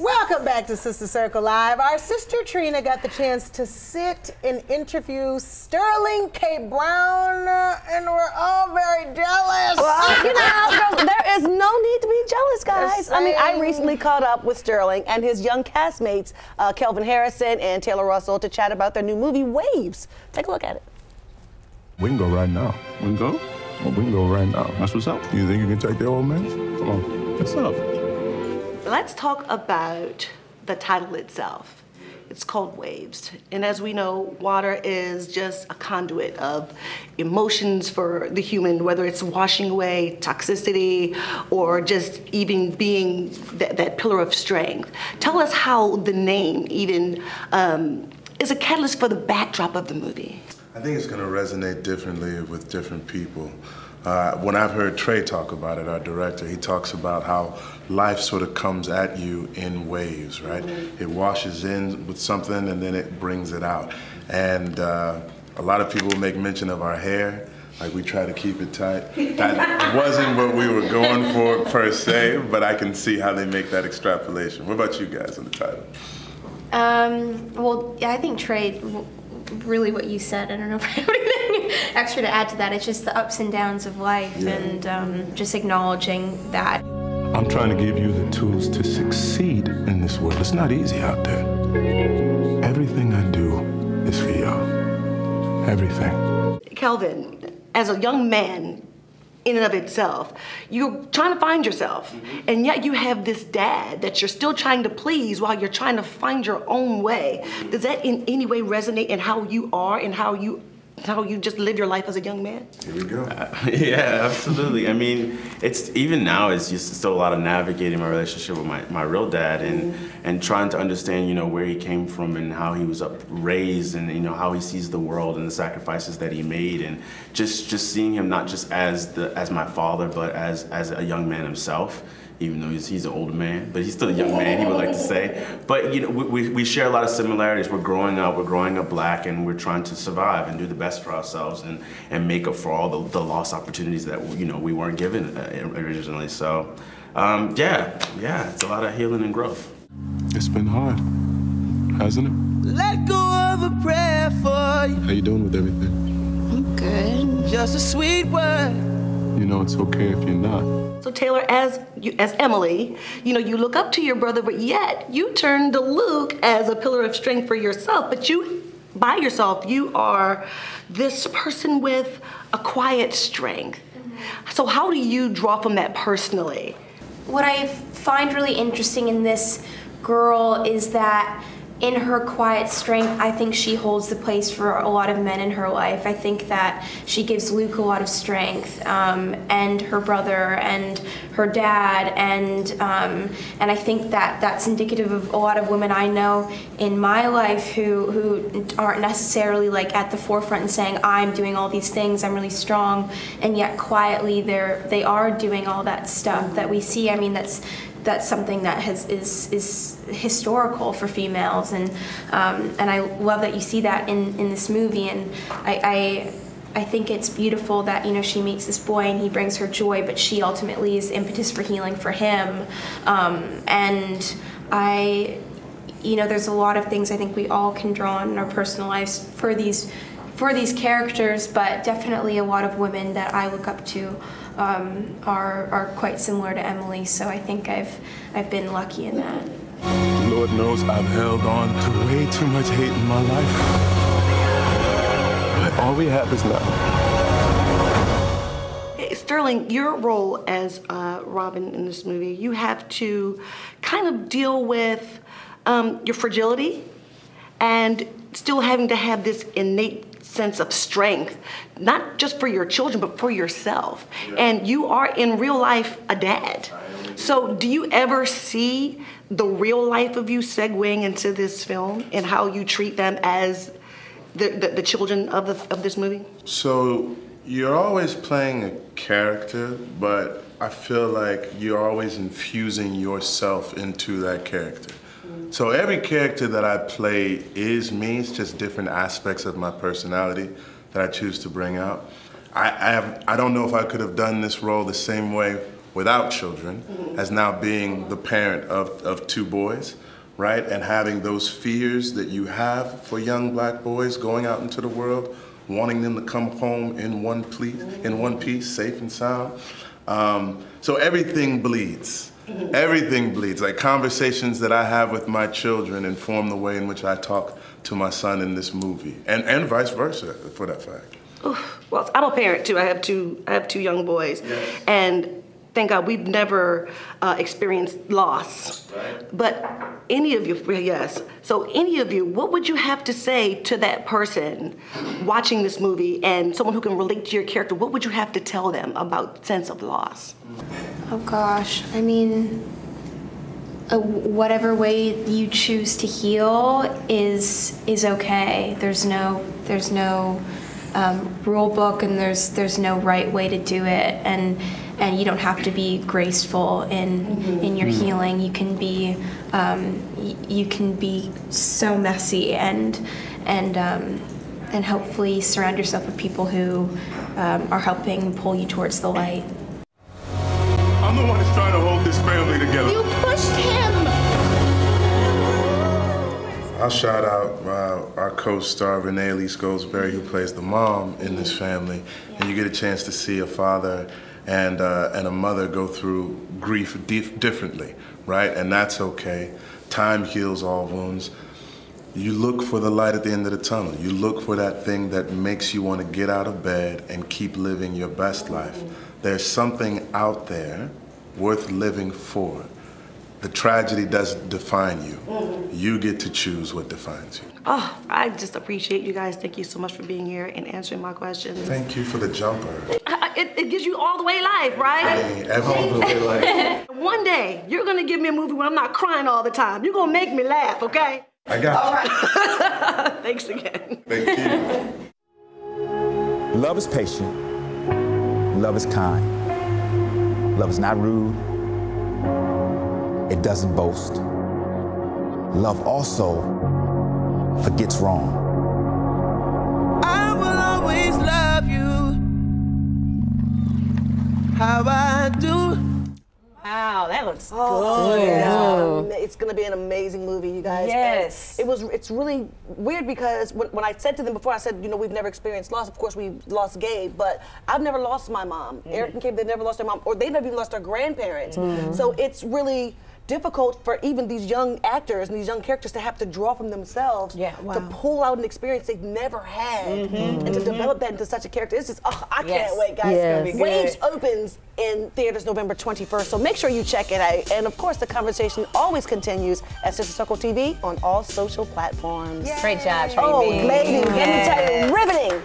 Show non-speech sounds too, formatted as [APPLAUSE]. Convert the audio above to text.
Welcome back to Sister Circle Live. Our sister Trina got the chance to sit and interview Sterling K. Brown, uh, and we're all very jealous. Well, you know, there is no need to be jealous, guys. I mean, I recently caught up with Sterling and his young castmates, uh, Kelvin Harrison and Taylor Russell, to chat about their new movie, Waves. Take a look at it. We can go right now. We can go? Well, we can go right now. That's what's up. You think you can take the old man? Come on. What's up? Let's talk about the title itself. It's called Waves. And as we know, water is just a conduit of emotions for the human, whether it's washing away toxicity or just even being that, pillar of strength. Tell us how the name even um, is a catalyst for the backdrop of the movie. I think it's going to resonate differently with different people. Uh, when I've heard Trey talk about it, our director, he talks about how life sort of comes at you in waves, right? It washes in with something and then it brings it out. And uh, a lot of people make mention of our hair. Like we try to keep it tight. That [LAUGHS] wasn't what we were going for per se, but I can see how they make that extrapolation. What about you guys on the title? Um, well, yeah, I think Trey, really what you said, I don't know if I have anything [LAUGHS] extra to add to that. It's just the ups and downs of life and um, just acknowledging that. I'm trying to give you the tools to succeed in this world. It's not easy out there. Everything I do is for y'all. Everything. Kelvin, as a young man, in and of itself, you're trying to find yourself, and yet you have this dad that you're still trying to please while you're trying to find your own way. Does that in any way resonate in how you are and how you how you just live your life as a young man? Here we go. [LAUGHS] yeah, absolutely. I mean, it's even now it's just still a lot of navigating my relationship with my, my real dad and mm-hmm. and trying to understand, you know, where he came from and how he was up raised and you know how he sees the world and the sacrifices that he made and just just seeing him not just as the as my father but as as a young man himself. Even though he's, he's an older man, but he's still a young man, he would like to say. But you know, we, we, we share a lot of similarities. We're growing up, we're growing up black, and we're trying to survive and do the best for ourselves and, and make up for all the, the lost opportunities that you know we weren't given uh, originally. So, um, yeah, yeah, it's a lot of healing and growth. It's been hard, hasn't it? Let go of a prayer for you. How you doing with everything? I'm Good. Just a sweet word. You know it's okay if you're not. So Taylor, as you, as Emily, you know you look up to your brother, but yet you turn to Luke as a pillar of strength for yourself. But you, by yourself, you are this person with a quiet strength. Mm-hmm. So how do you draw from that personally? What I find really interesting in this girl is that in her quiet strength, I think she holds the place for a lot of men in her life. I think that she gives Luke a lot of strength, um, and her brother, and her dad, and um, and I think that that's indicative of a lot of women I know in my life who who aren't necessarily like at the forefront and saying I'm doing all these things, I'm really strong, and yet quietly they're they are doing all that stuff that we see. I mean, that's that's something that has is is historical for females. And um, and I love that you see that in in this movie. And I, I I think it's beautiful that you know she meets this boy and he brings her joy but she ultimately is impetus for healing for him. Um, and I you know there's a lot of things I think we all can draw on in our personal lives for these for these characters but definitely a lot of women that I look up to um, are, are quite similar to Emily, so I think I've, I've been lucky in that. Lord knows I've held on to way too much hate in my life. But all we have is now. Hey, Sterling, your role as uh, Robin in this movie, you have to kind of deal with um, your fragility and still having to have this innate sense of strength, not just for your children, but for yourself. And you are in real life a dad. So, do you ever see the real life of you segueing into this film and how you treat them as the, the, the children of, the, of this movie? So you're always playing a character, but I feel like you're always infusing yourself into that character. So every character that I play is me. It's just different aspects of my personality that I choose to bring out. I, I, have, I don't know if I could have done this role the same way without children mm-hmm. as now being the parent of, of two boys, right? And having those fears that you have for young black boys going out into the world, wanting them to come home in one piece, in one piece, safe and sound. Um, so everything bleeds. Everything bleeds. Like conversations that I have with my children inform the way in which I talk to my son in this movie, and, and vice versa, for that fact. Well, I'm a parent too. I have two. I have two young boys, and thank God we've never uh, experienced loss. But any of you, yes. So any of you, what would you have to say to that person watching this movie and someone who can relate to your character? What would you have to tell them about sense of loss? Oh gosh, I mean, uh, whatever way you choose to heal is is okay. There's no there's no um, rule book, and there's there's no right way to do it, and and you don't have to be graceful in in your healing. You can be um, y- you can be so messy and and um, and hopefully surround yourself with people who um, are helping pull you towards the light. I'm the one that's trying to hold this family together. You pushed him. I'll shout out uh, our co-star Renee Elise Goldsberry, who plays the mom in this family, and you get a chance to see a father and uh, and a mother go through grief dif- differently, right? And that's okay. Time heals all wounds. You look for the light at the end of the tunnel. You look for that thing that makes you want to get out of bed and keep living your best life. There's something out there worth living for. The tragedy doesn't define you. You get to choose what defines you. Oh, I just appreciate you guys. Thank you so much for being here and answering my questions. Thank you for the jumper. I- [LAUGHS] It, it gives you all the way life, right? Hey, everyone- [LAUGHS] One day, you're gonna give me a movie where I'm not crying all the time. You're gonna make me laugh, okay? I got you. [LAUGHS] Thanks again. Thank you. Love is patient. Love is kind. Love is not rude. It doesn't boast. Love also forgets wrong. I will always love you. How I do. Wow, that looks Oh, good. yeah. It's gonna be an amazing movie, you guys. Yes. And It was. It's really weird because when, when I said to them before, I said, you know, we've never experienced loss. Of course, we lost Gabe, but I've never lost my mom. Mm. Eric and Gabe, they've never lost their mom, or they've never even lost their grandparents. Mm. So it's really difficult for even these young actors and these young characters to have to draw from themselves Yeah, to pull out an experience they've never had mm-hmm. and to mm-hmm. develop that into such a character. It's just, oh, I Yes. can't wait, guys. Yes. It's gonna be Waves opens in theaters November 21st, so make sure you check it out. And of course, the conversation always continues at Sister Circle TV on all social platforms. Great job, Trini. Oh, ladies, let me tell you, riveting.